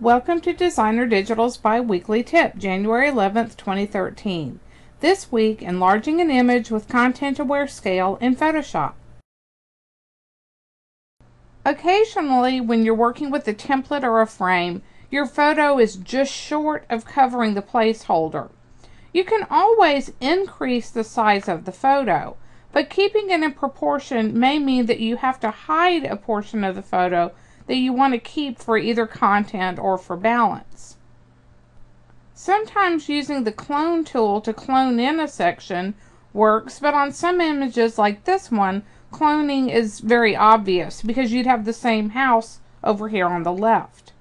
Welcome to Designer Digital's bi-weekly tip, January 11th, 2013. This week, enlarging an image with content-aware scale in Photoshop. Occasionally, when you're working with a template or a frame, your photo is just short of covering the placeholder. You can always increase the size of the photo, but keeping it in proportion may mean that you have to hide a portion of the photo that you want to keep for either content or for balance. Sometimes using the clone tool to clone in a section works, but on some images like this one, cloning is very obvious because you'd have the same house over here on the left.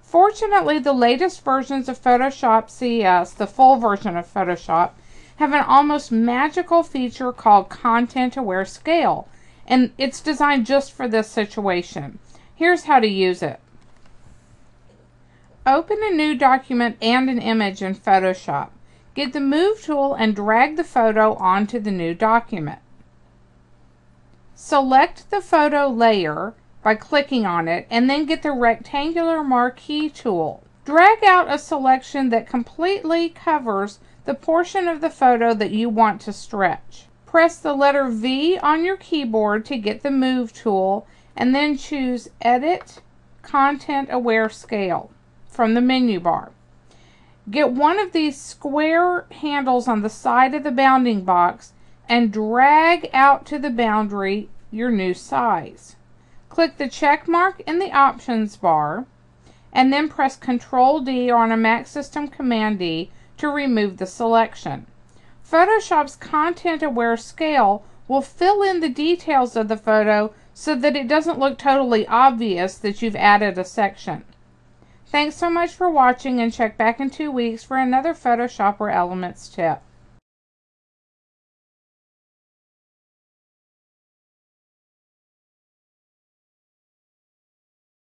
Fortunately, the latest versions of Photoshop CS, the full version of Photoshop, have an almost magical feature called Content Aware Scale, and it's designed just for this situation. Here's how to use it. Open a new document and an image in Photoshop. Get the Move tool and drag the photo onto the new document. Select the photo layer by clicking on it and then get the rectangular marquee tool. Drag out a selection that completely covers the portion of the photo that you want to stretch. Press the letter V on your keyboard to get the Move tool and then choose Edit Content Aware Scale from the menu bar. Get one of these square handles on the side of the bounding box and drag out to the boundary your new size. Click the check mark in the options bar and then press Ctrl D or on a Mac system Command D to remove the selection. Photoshop's content aware scale will fill in the details of the photo so that it doesn't look totally obvious that you've added a section. Thanks so much for watching and check back in two weeks for another Photoshop or Elements tip.